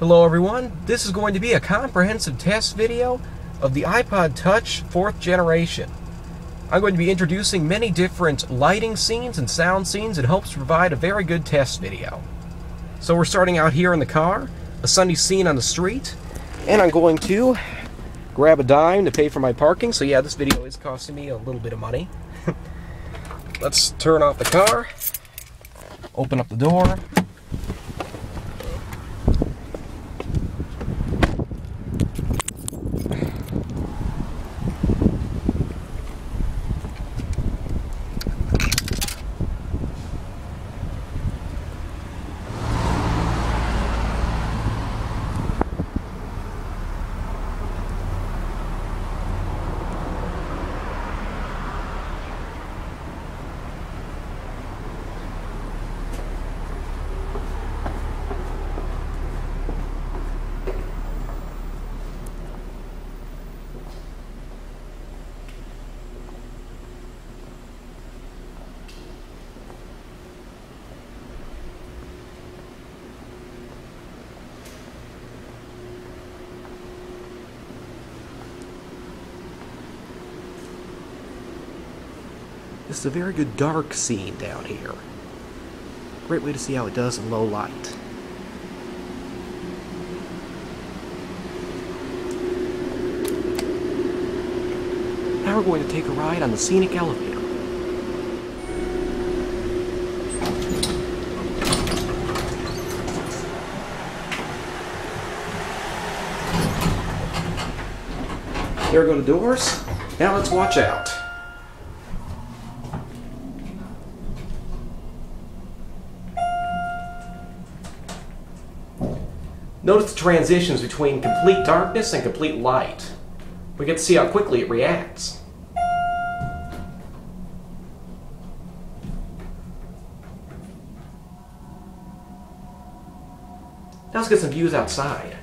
Hello everyone, this is going to be a comprehensive test video of the iPod Touch 4th generation. I'm going to be introducing many different lighting scenes and sound scenes in hopes to provide a very good test video. So we're starting out here in the car, a sunny scene on the street, and I'm going to grab a dime to pay for my parking, so yeah, this video is costing me a little bit of money. Let's turn off the car, open up the door, This is a very good dark scene down here. Great way to see how it does in low light. Now we're going to take a ride on the scenic elevator. There go the doors. Now let's watch out. Notice the transitions between complete darkness and complete light. We get to see how quickly it reacts. Now let's get some views outside.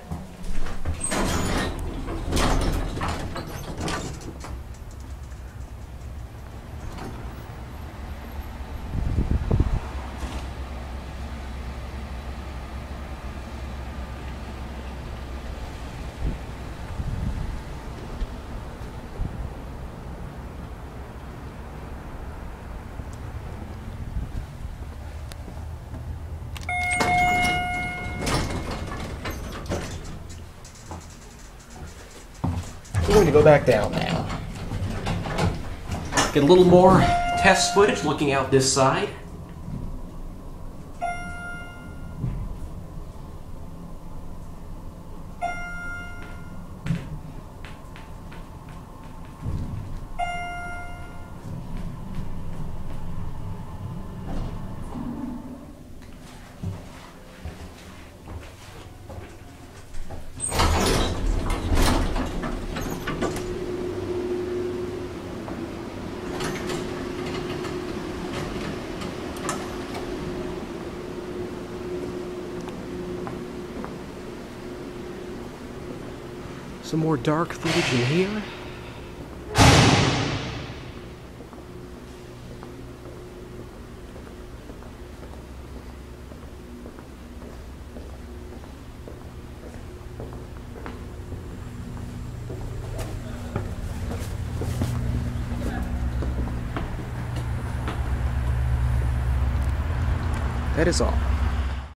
We're going to go back down now. Get a little more test footage looking out this side. Some more dark footage in here. That is all.